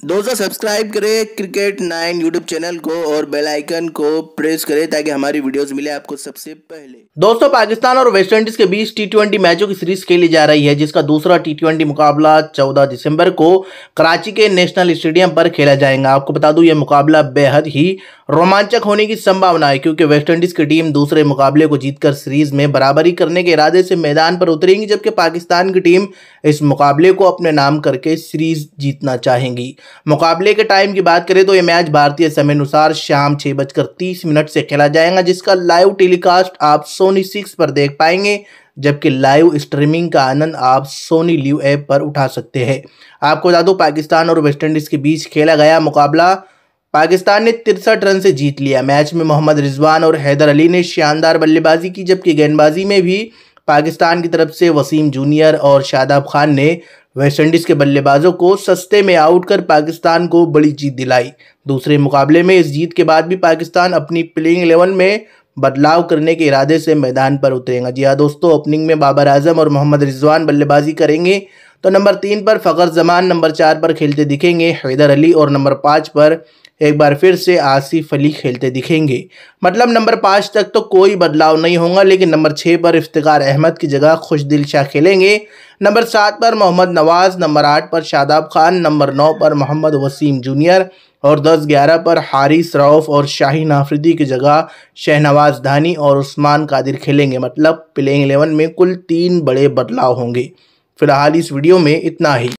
दोस्तों सब्सक्राइब करें cricket nine YouTube channel को और बेल आइकन को प्रेस करें ताकि हमारी वीडियोस मिले आपको सबसे पहले। दोस्तों, पाकिस्तान और वेस्टइंडीज के बीच टी मैचों की सीरीज़ खेली जा रही है, जिसका दूसरा टी मुकाबला 14 दिसंबर को कराची के नेशनल स्टेडियम पर खेला जाएगा। आपको बता दूँ, यह मुकाबला बेहद ही रोमांचक होने की संभावना है, क्योंकि वेस्टइंडीज की टीम दूसरे मुकाबले को जीतकर सीरीज़ में बराबरी करने के इरादे से मैदान पर उतरेंगी, जबकि पाकिस्तान की टीम इस मुकाबले को अपने नाम करके सीरीज़ जीतना चाहेंगी। मुकाबले के टाइम की बात करें तो ये मैच भारतीय समय अनुसार शाम छह बजकर तीस मिनट से खेला जाएगा, जिसका लाइव टेलीकास्ट आप सोनी सिक्स पर देख पाएँगे, जबकि लाइव स्ट्रीमिंग का आनंद आप सोनी लिव ऐप पर उठा सकते हैं। आपको बता दो, पाकिस्तान और वेस्टइंडीज के बीच खेला गया मुकाबला, पाकिस्तान ने तिरसठ रन से जीत लिया। मैच में मोहम्मद रिजवान और हैदर अली ने शानदार बल्लेबाजी की, जबकि गेंदबाजी में भी पाकिस्तान की तरफ़ से वसीम जूनियर और शादाब खान ने वेस्टइंडीज के बल्लेबाजों को सस्ते में आउट कर पाकिस्तान को बड़ी जीत दिलाई। दूसरे मुकाबले में इस जीत के बाद भी पाकिस्तान अपनी प्लेइंग इलेवन में बदलाव करने के इरादे से मैदान पर उतरेगा। जी हाँ दोस्तों ओपनिंग में बाबर आज़म और मोहम्मद रिजवान बल्लेबाजी करेंगे। तो नंबर तीन पर फ़खर जमान नंबर चार पर खेलते दिखेंगे। हैदर अली और नंबर पाँच पर एक बार फिर से आसिफ अली खेलते दिखेंगे। मतलब नंबर पाँच तक तो कोई बदलाव नहीं होगा, लेकिन नंबर छः पर इफ्तार अहमद की जगह खुशदिल शाह खेलेंगे। नंबर सात पर मोहम्मद नवाज़, नंबर आठ पर शादाब खान, नंबर नौ पर मोहम्मद वसीम जूनियर, और दस ग्यारह पर हारिस रऊफ़ और शाहीन आफरीदी की जगह शहनवाज धानी और उस्मान कादिर खेलेंगे। मतलब प्लेइंग एलेवन में कुल तीन बड़े बदलाव होंगे। फ़िलहाल इस वीडियो में इतना ही।